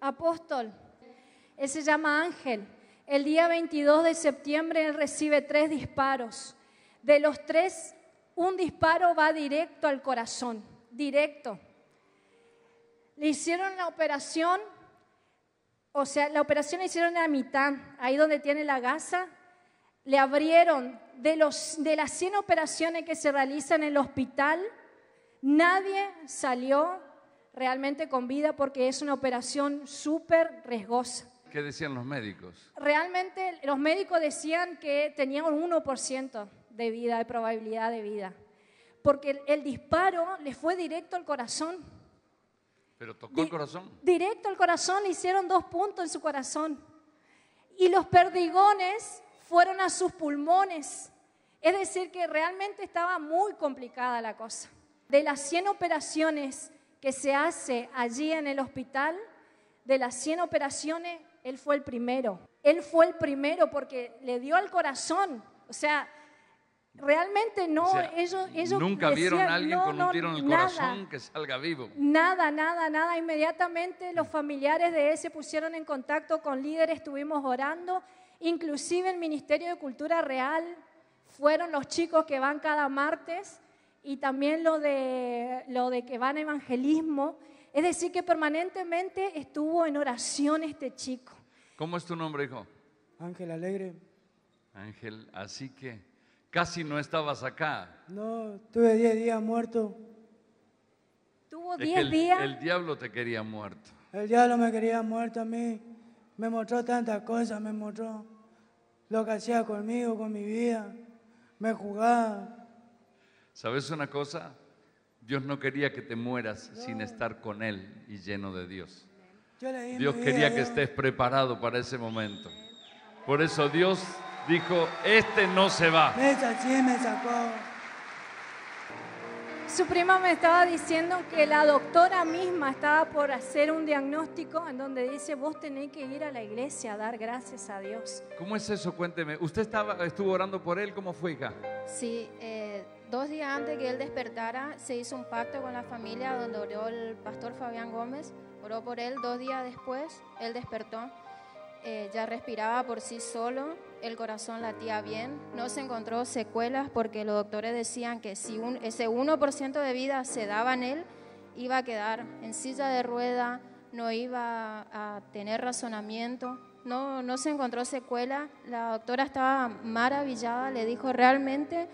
apóstol. Él se llama Ángel. El día 22 de septiembre él recibe tres disparos. De los tres, un disparo va directo al corazón, directo. Le hicieron la operación, o sea, la operación la hicieron a la mitad, ahí donde tiene la gasa. Le abrieron de, los, de las 100 operaciones que se realizan en el hospital, nadie salió realmente con vida porque es una operación súper riesgosa. ¿Qué decían los médicos? Realmente los médicos decían que tenía un 1% de vida, de probabilidad de vida, porque el, el disparo le fue directo al corazón. ¿Pero tocó el corazón? Directo al corazón, le hicieron dos puntos en su corazón. Y los perdigones fueron a sus pulmones. Es decir, que realmente estaba muy complicada la cosa. De las 100 operaciones que se hace allí en el hospital, de las 100 operaciones, él fue el primero. Él fue el primero porque le dio al corazón. O sea, realmente no, O sea, ellos, ellos Nunca vieron decían, a alguien "No, con no, un tiro en el nada". corazón que salga vivo. Nada, nada, nada. Inmediatamente los familiares de él se pusieron en contacto con líderes, estuvimos orando. Inclusive el Ministerio de Cultura Real fueron los chicos que van cada martes y también lo de, lo de que van a evangelismo. Es decir, que permanentemente estuvo en oración este chico. ¿Cómo es tu nombre, hijo? Ángel Alegre. Ángel, así que casi no estabas acá. No, tuve 10 días muerto. Tuvo Es que 10 el, días. el diablo te quería muerto. El diablo me quería muerto a mí. Me mostró tantas cosas, me mostró lo que hacía conmigo, con mi vida. Me jugaba. ¿Sabes una cosa? Dios no quería que te mueras sin estar con Él y lleno de Dios. Dios quería que estés preparado para ese momento. Por eso Dios dijo, este no se va. Su prima me estaba diciendo que la doctora misma estaba por hacer un diagnóstico en donde dice, vos tenés que ir a la iglesia a dar gracias a Dios. ¿Cómo es eso? Cuénteme. ¿Usted estaba, estuvo orando por él? ¿Cómo fue, hija? Sí, eh, dos días antes que él despertara, se hizo un pacto con la familia donde oró el pastor Fabián Gómez, oró por él. Dos días después, él despertó, eh, ya respiraba por sí solo, el corazón latía bien, no se encontró secuelas porque los doctores decían que si un- ese 1% de vida se daba en él, iba a quedar en silla de rueda, no iba a tener razonamiento, no, no se encontró secuela. La doctora estaba maravillada, le dijo realmente,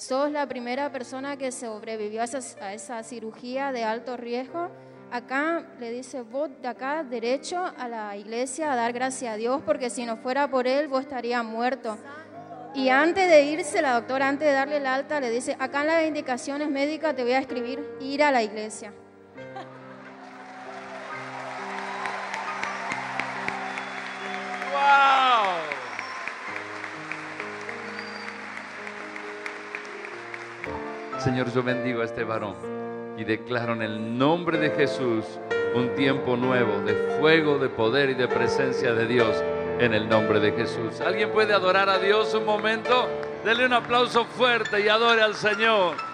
sos la primera persona que sobrevivió a esa, cirugía de alto riesgo. Acá le dice, vos de acá derecho a la iglesia a dar gracias a Dios, porque si no fuera por él, vos estarías muerto. Y antes de irse, la doctora, antes de darle el alta, le dice, acá en las indicaciones médicas te voy a escribir ir a la iglesia. Señor, yo bendigo a este varón y declaro en el nombre de Jesús un tiempo nuevo de fuego, de poder y de presencia de Dios en el nombre de Jesús. ¿Alguien puede adorar a Dios un momento? Dele un aplauso fuerte y adore al Señor.